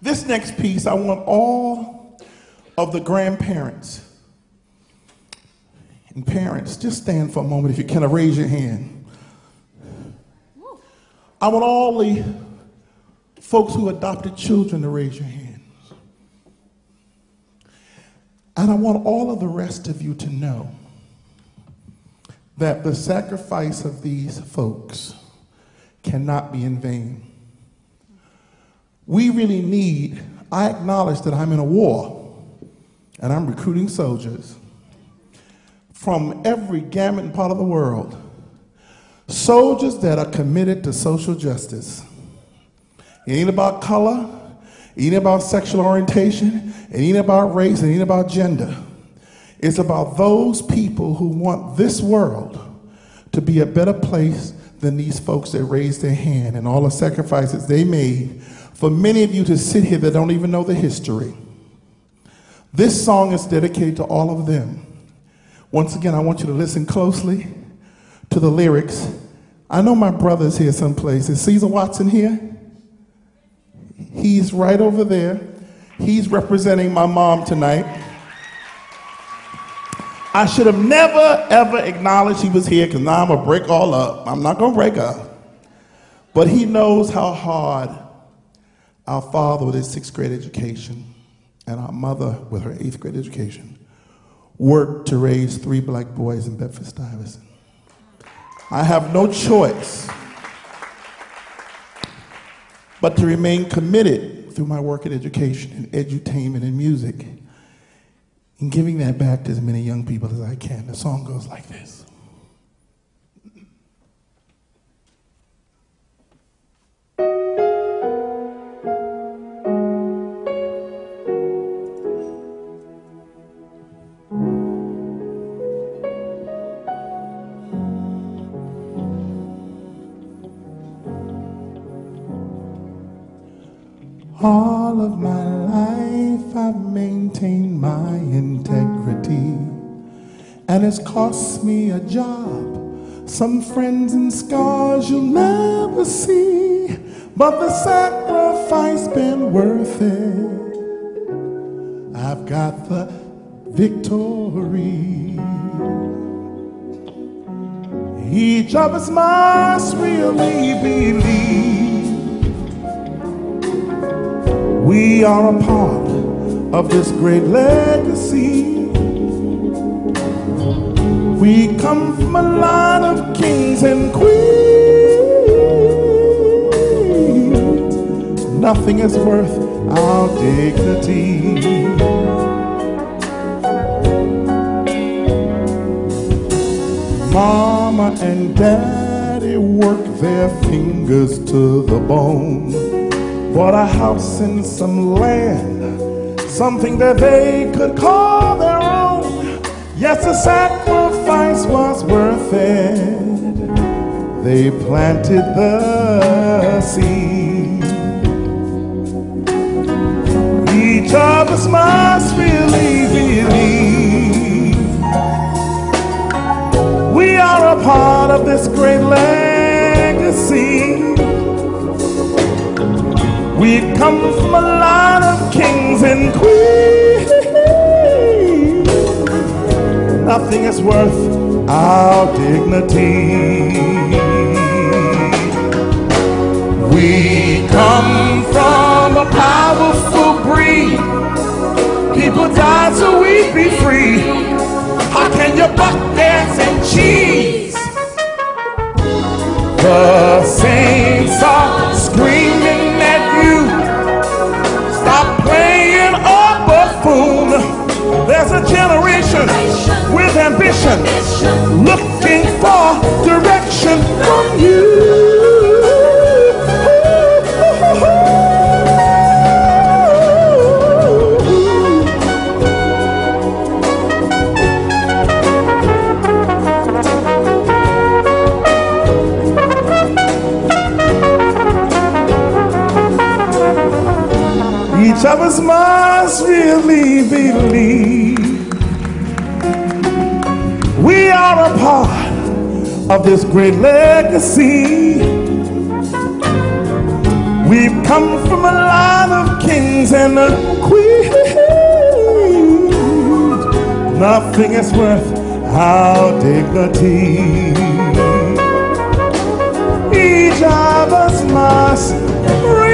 This next piece, I want all of the grandparents and parents, just stand for a moment if you can, raise your hand. I want all the folks who adopted children to raise your hands. And I want all of the rest of you to know that the sacrifice of these folks cannot be in vain. We really need, I acknowledge that I'm in a war and I'm recruiting soldiers from every gamut and part of the world. Soldiers that are committed to social justice. It ain't about color, it ain't about sexual orientation, it ain't about race, it ain't about gender. It's about those people who want this world to be a better place than these folks that raised their hand and all the sacrifices they made for many of you to sit here that don't even know the history. This song is dedicated to all of them. Once again, I want you to listen closely to the lyrics. I know my brother's here someplace. Is Caesar Watson here? He's right over there. He's representing my mom tonight. I should have never, ever acknowledged he was here because now I'm going to break all up. I'm not going to break up. But he knows how hard our father with his sixth grade education and our mother with her eighth grade education worked to raise three black boys in Bedford Stuyvesant. I have no choice but to remain committed through my work in education and edutainment and music and giving that back to as many young people as I can. The song goes like this. All of my integrity, and it's cost me a job, some friends and scars you'll never see, but the sacrifice been worth it. I've got the victory. Each of us must really believe we are a part of this great legacy. We come from a line of kings and queens. Nothing is worth our dignity. Mama and daddy work their fingers to the bone bought a house and some land, something that they could call their own. Yes, the sacrifice was worth it. They planted the seed. Each of us must really believe we are a part of this great legacy. We come from a line of kings and queens. Nothing is worth our dignity. We come from a powerful breed. People die so we be free. How can you buck dance and cheese? The Some of us must really believe we are a part of this great legacy. We've come from a line of kings and queens. Nothing is worth our dignity. Each of us must.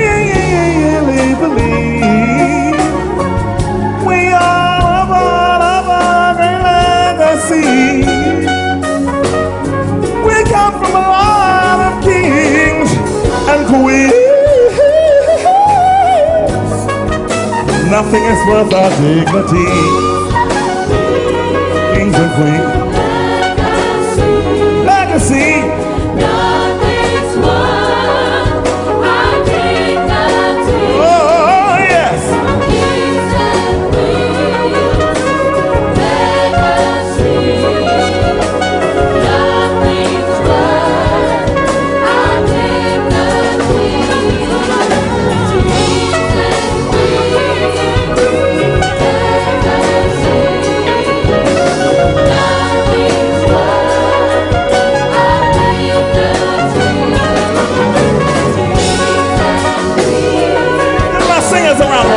nothing is worth our dignity. Kings and queens.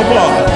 blood.